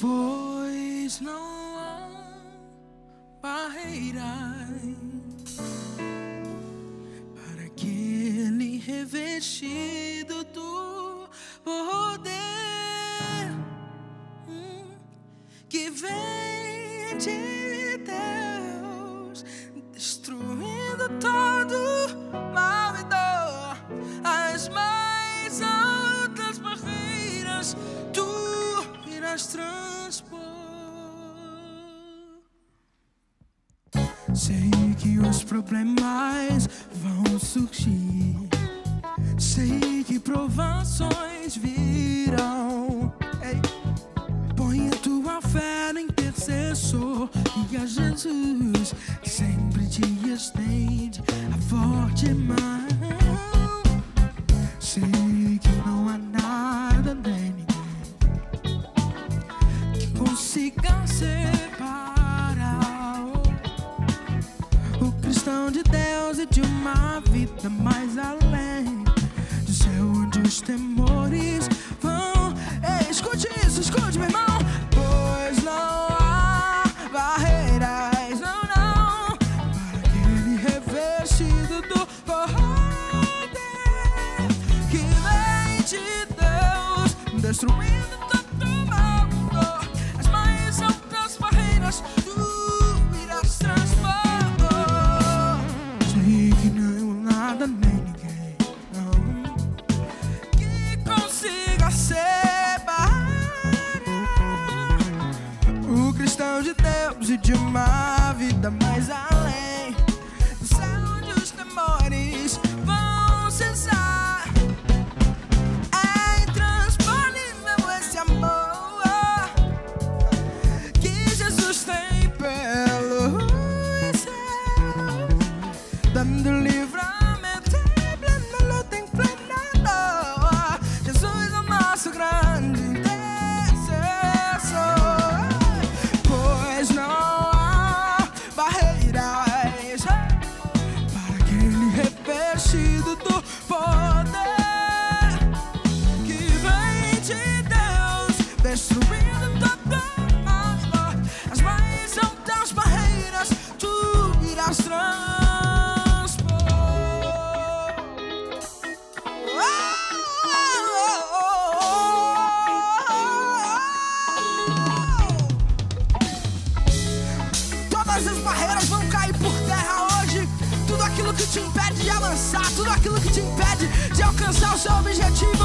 Pois não há barreiras para aquele revestido do poder hum, que vem de Deus, destruindo todo mal e dor, as mais altas barreiras tu irás transpor. Sei que os problemas vão surgir. Sei que provações virão. Ei, põe a tua fé no intercessor e a Jesus sempre te estende a forte mão. Sei que não há nada nem ninguém que consiga separar de Deus e de uma vida mais além do céu onde os temores vão. Ei, escute isso, escute, meu irmão. Pois não há barreiras, não, não, para aquele revestido do poder que vem de Deus, destruindo de Deus e de uma vida mais além Aquilo que te impede de alcançar o seu objetivo,